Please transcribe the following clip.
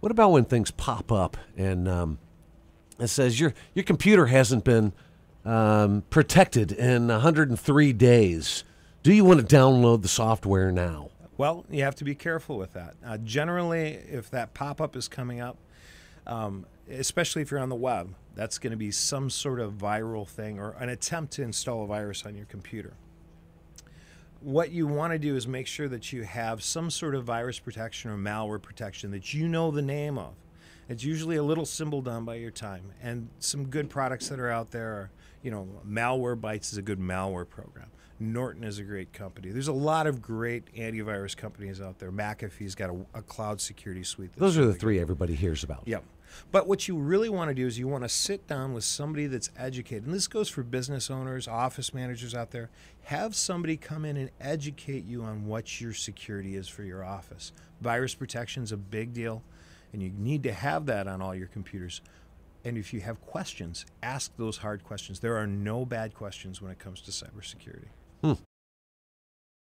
What about when things pop up and um, it says your your computer hasn't been um, protected in 103 days? Do you want to download the software now? Well, you have to be careful with that. Uh, generally, if that pop up is coming up, um, especially if you're on the web, that's going to be some sort of viral thing or an attempt to install a virus on your computer. What you want to do is make sure that you have some sort of virus protection or malware protection that you know the name of. It's usually a little symbol done by your time, and some good products that are out there are, you know, Malwarebytes is a good malware program. Norton is a great company. There's a lot of great antivirus companies out there. McAfee's got a, a cloud security suite. Those are the three everybody hears about. Yep. But what you really want to do is you want to sit down with somebody that's educated. And this goes for business owners, office managers out there. Have somebody come in and educate you on what your security is for your office. Virus protection is a big deal, and you need to have that on all your computers. And if you have questions, ask those hard questions. There are no bad questions when it comes to cybersecurity. Hmm.